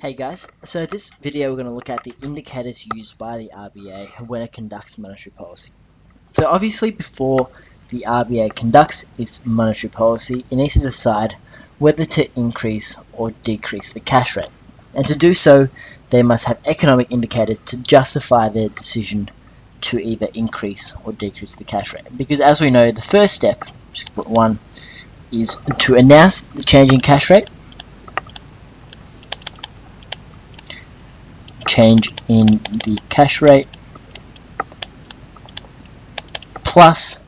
Hey guys, so this video we're going to look at the indicators used by the RBA when it conducts monetary policy. So obviously before the RBA conducts its monetary policy, it needs to decide whether to increase or decrease the cash rate. And to do so, they must have economic indicators to justify their decision to either increase or decrease the cash rate. Because as we know, the first step, one, is to announce the change in cash rate change in the cash rate plus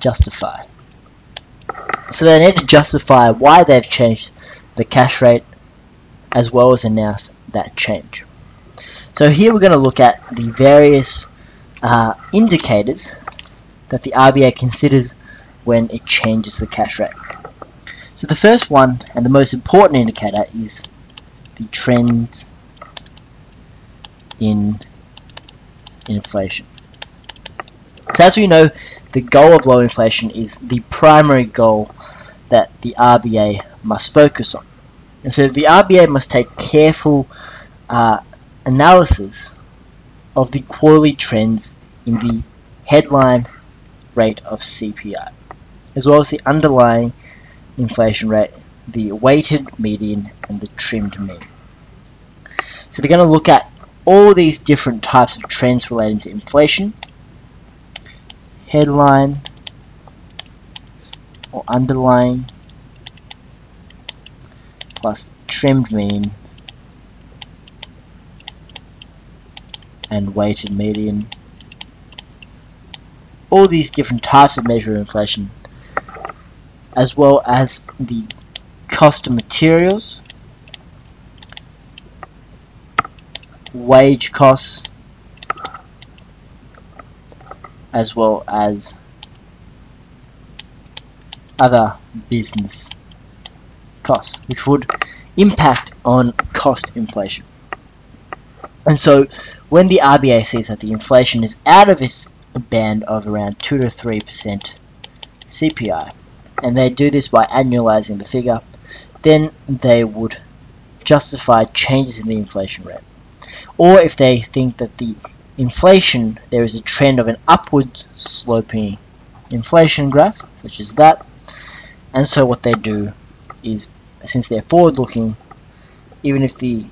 justify. So they need to justify why they've changed the cash rate as well as announce that change. So here we're going to look at the various uh, indicators that the RBA considers when it changes the cash rate. So the first one and the most important indicator is the trend in inflation. So as we know, the goal of low inflation is the primary goal that the RBA must focus on. And so the RBA must take careful uh, analysis of the quarterly trends in the headline rate of CPI, as well as the underlying inflation rate, the weighted median, and the trimmed mean. So they're going to look at all these different types of trends relating to inflation, headline or underlying plus trimmed mean and weighted median. All these different types of measure of inflation as well as the cost of materials wage costs as well as other business costs which would impact on cost inflation. And so when the RBA sees that the inflation is out of its band of around 2 to 3% CPI and they do this by annualizing the figure then they would justify changes in the inflation rate or if they think that the inflation, there is a trend of an upward sloping inflation graph, such as that, and so what they do is, since they're forward looking, even if the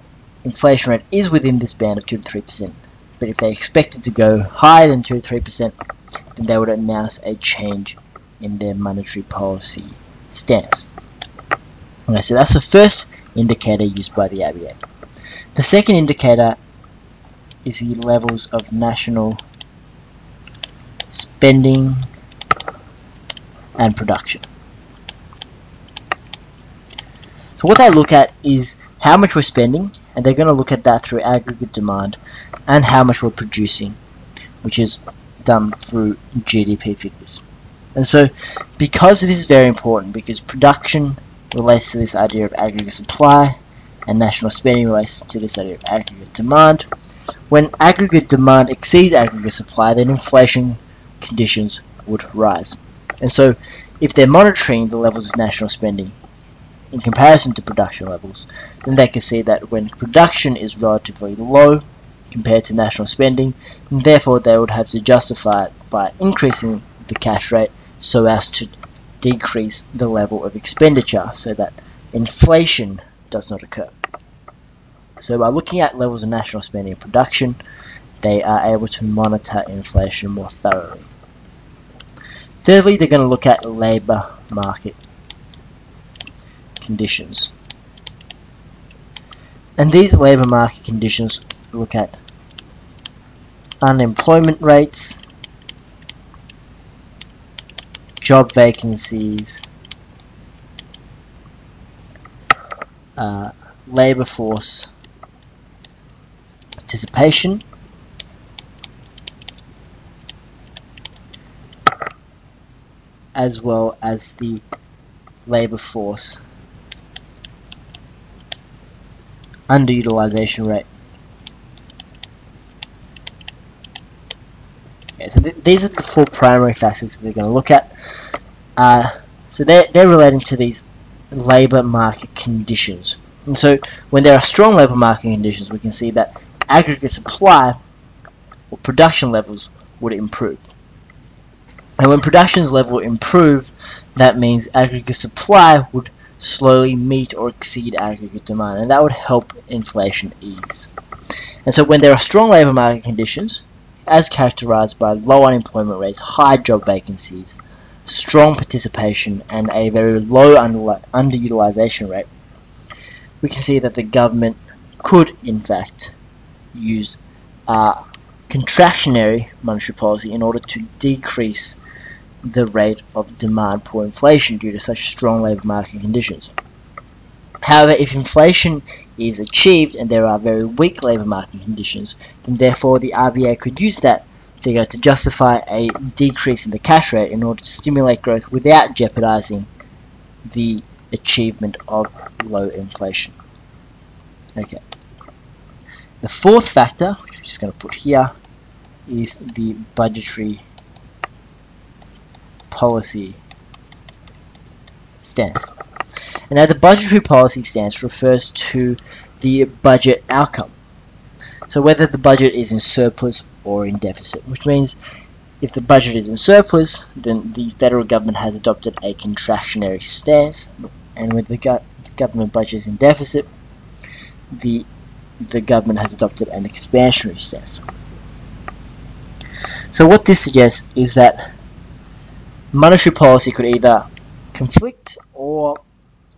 inflation rate is within this band of 2 to 3%, but if they expect it to go higher than 2 to 3%, then they would announce a change in their monetary policy stance. Okay, so that's the first indicator used by the RBA. The second indicator is the levels of national spending and production. So what they look at is how much we're spending, and they're going to look at that through aggregate demand and how much we're producing, which is done through GDP figures. And so, because it is very important, because production relates to this idea of aggregate supply, and national spending relates to this idea of aggregate demand, when aggregate demand exceeds aggregate supply, then inflation conditions would rise. And so, if they're monitoring the levels of national spending in comparison to production levels, then they can see that when production is relatively low compared to national spending, therefore they would have to justify it by increasing the cash rate so as to decrease the level of expenditure so that inflation does not occur. So by looking at levels of national spending and production, they are able to monitor inflation more thoroughly. Thirdly, they're going to look at labour market conditions. And these labour market conditions look at unemployment rates, job vacancies, uh, labour force participation as well as the labor force underutilization rate. Okay, so th these are the four primary factors that they're going to look at. Uh, so they're, they're relating to these labor market conditions And so when there are strong labour market conditions, we can see that aggregate supply or production levels would improve. And when production's level improve, that means aggregate supply would slowly meet or exceed aggregate demand, and that would help inflation ease. And so when there are strong labour market conditions, as characterized by low unemployment rates, high job vacancies, strong participation, and a very low underutilization rate, we can see that the government could, in fact, use uh, contractionary monetary policy in order to decrease the rate of demand for inflation due to such strong labour market conditions. However, if inflation is achieved and there are very weak labour market conditions, then therefore the RBA could use that figure to justify a decrease in the cash rate in order to stimulate growth without jeopardizing the achievement of low inflation. Okay. The fourth factor, which I'm just going to put here, is the budgetary policy stance. And now the budgetary policy stance refers to the budget outcome. So whether the budget is in surplus or in deficit, which means if the budget is in surplus, then the federal government has adopted a contractionary stance, and when the, go the government budget in deficit, the the government has adopted an expansionary stance. So what this suggests is that monetary policy could either conflict or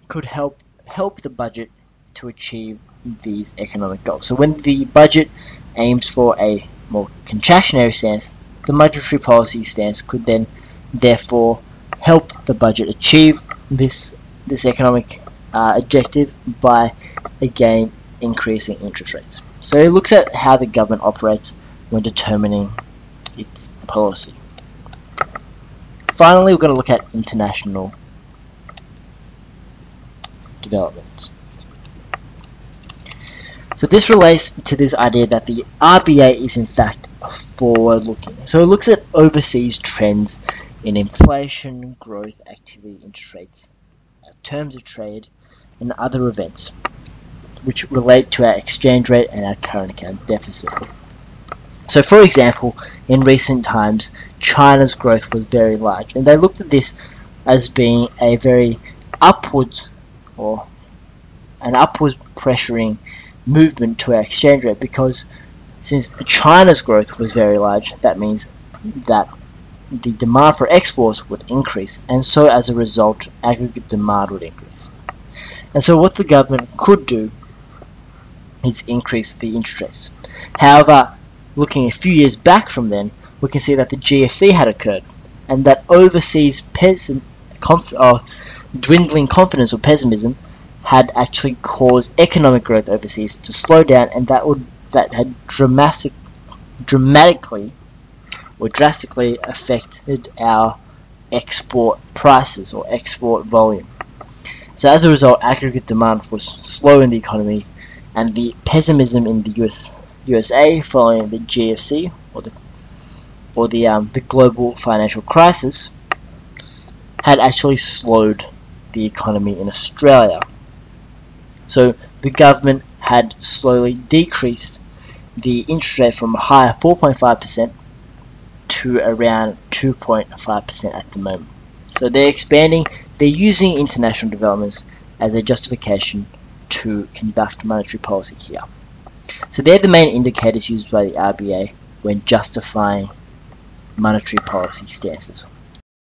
could help help the budget to achieve these economic goals. So when the budget aims for a more contractionary stance, the monetary policy stance could then therefore help the budget achieve this this economic uh, objective by again increasing interest rates. So it looks at how the government operates when determining its policy. Finally, we're going to look at international developments. So this relates to this idea that the RBA is in fact forward-looking. So it looks at overseas trends in inflation, growth, activity, interest rates, terms of trade, and other events which relate to our exchange rate and our current account deficit. So for example, in recent times, China's growth was very large, and they looked at this as being a very upwards or an upwards pressuring movement to our exchange rate because since China's growth was very large, that means that the demand for exports would increase, and so as a result, aggregate demand would increase. And so what the government could do is increase the interest rates. However, looking a few years back from then, we can see that the GFC had occurred, and that overseas conf uh, dwindling confidence or pessimism had actually caused economic growth overseas to slow down, and that would that had dramatic, dramatically or drastically affected our export prices or export volume. So as a result, aggregate demand was slow in the economy, and the pessimism in the US, USA following the GFC or the or the um, the global financial crisis had actually slowed the economy in Australia. So the government had slowly decreased the interest rate from a high of 4.5% to around 2.5% at the moment. So they're expanding, they're using international developments as a justification to conduct monetary policy here. So they're the main indicators used by the RBA when justifying monetary policy stances.